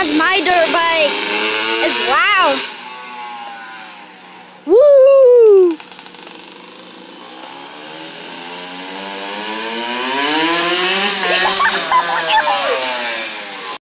That's my dirt bike. It's loud.